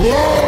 Whoa!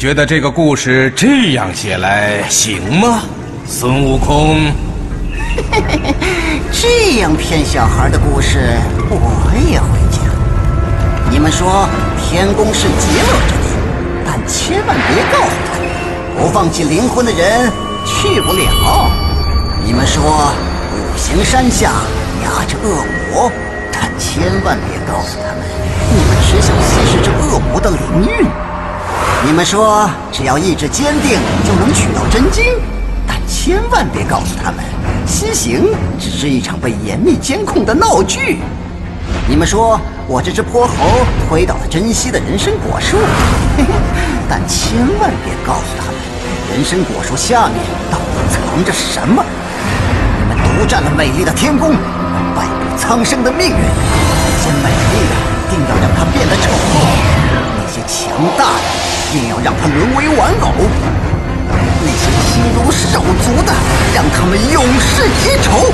觉得这个故事这样写来行吗，孙悟空？这样骗小孩的故事我也会讲。你们说天宫是极乐之地，但千万别告诉他，不放弃灵魂的人去不了。你们说五行山下压着恶魔，但千万别告诉他们，你们只想吸食这恶魔的灵韵。你们说只要意志坚定就能取到真经，但千万别告诉他们，西行只是一场被严密监控的闹剧。你们说我这只泼猴推倒了珍稀的人参果树，嘿嘿，但千万别告诉他们，人参果树下面到底藏着什么。你们独占了美丽的天宫，败给苍生的命运，那些美丽的定要让它变得丑陋，强大的。定要让他沦为玩偶，那些心如手足的，让他们永世结仇。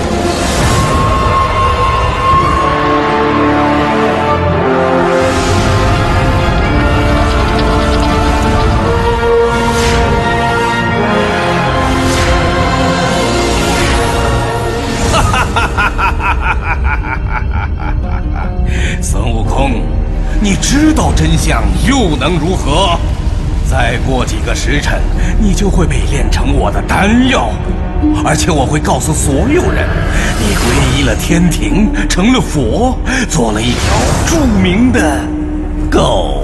真相又能如何？再过几个时辰，你就会被炼成我的丹药，而且我会告诉所有人，你皈依了天庭，成了佛，做了一条著名的狗。